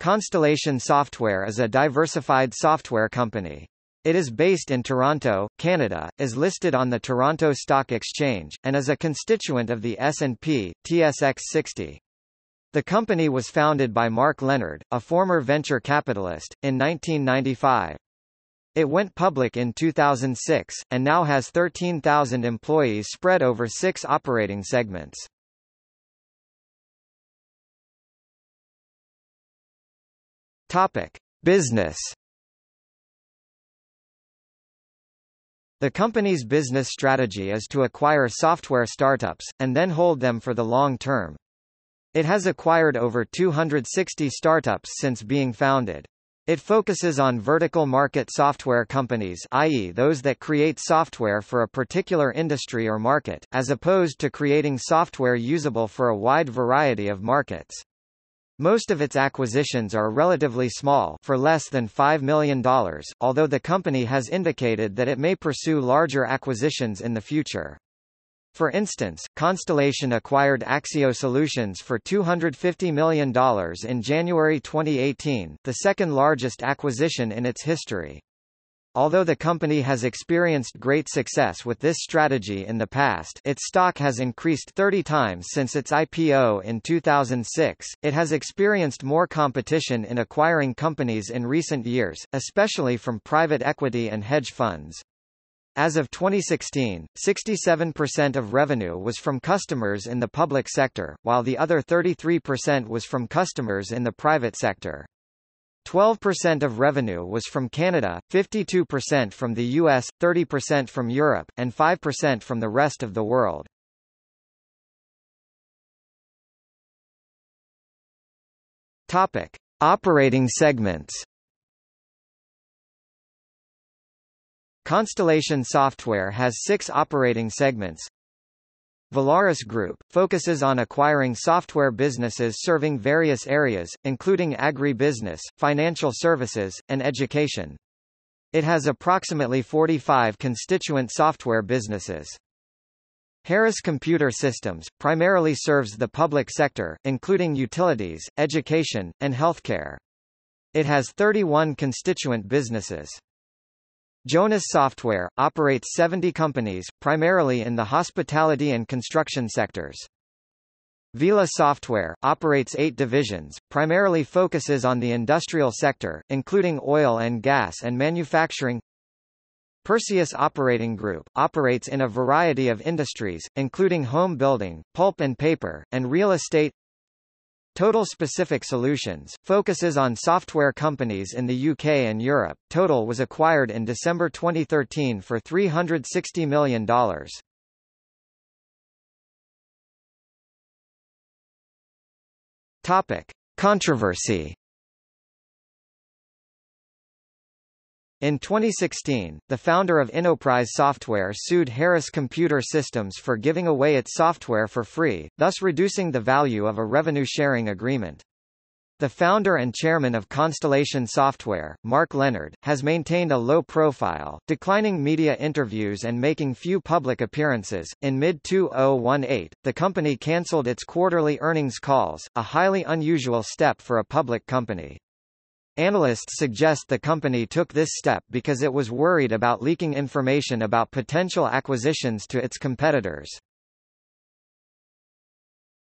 Constellation Software is a diversified software company. It is based in Toronto, Canada, is listed on the Toronto Stock Exchange, and is a constituent of the S&P, TSX 60. The company was founded by Mark Leonard, a former venture capitalist, in 1995. It went public in 2006, and now has 13,000 employees spread over six operating segments. Topic: Business. The company's business strategy is to acquire software startups, and then hold them for the long term. It has acquired over 260 startups since being founded. It focuses on vertical market software companies i.e. those that create software for a particular industry or market, as opposed to creating software usable for a wide variety of markets. Most of its acquisitions are relatively small for less than $5 million, although the company has indicated that it may pursue larger acquisitions in the future. For instance, Constellation acquired Acceo Solutions for $250 million in January 2018, the second largest acquisition in its history. Although the company has experienced great success with this strategy in the past its stock has increased 30 times since its IPO in 2006, it has experienced more competition in acquiring companies in recent years, especially from private equity and hedge funds. As of 2016, 67% of revenue was from customers in the public sector, while the other 33% was from customers in the private sector. 12% of revenue was from Canada, 52% from the US, 30% from Europe, and 5% from the rest of the world. Topic: Operating segments. Constellation Software has 6 operating segments. Volaris Group, focuses on acquiring software businesses serving various areas, including agri-business, financial services, and education. It has approximately 45 constituent software businesses. Harris Computer Systems, primarily serves the public sector, including utilities, education, and healthcare. It has 31 constituent businesses. Jonas Software, operates 70 companies, primarily in the hospitality and construction sectors. Vela Software, operates eight divisions, primarily focuses on the industrial sector, including oil and gas and manufacturing. Perseus Operating Group, operates in a variety of industries, including home building, pulp and paper, and real estate. Total Specific Solutions, focuses on software companies in the UK and Europe. Total was acquired in December 2013 for $360 million. Topic. Controversy In 2016, the founder of Innoprise Software sued Harris Computer Systems for giving away its software for free, thus reducing the value of a revenue-sharing agreement. The founder and chairman of Constellation Software, Mark Leonard, has maintained a low profile, declining media interviews and making few public appearances. In mid 2018, the company cancelled its quarterly earnings calls, a highly unusual step for a public company. Analysts suggest the company took this step because it was worried about leaking information about potential acquisitions to its competitors.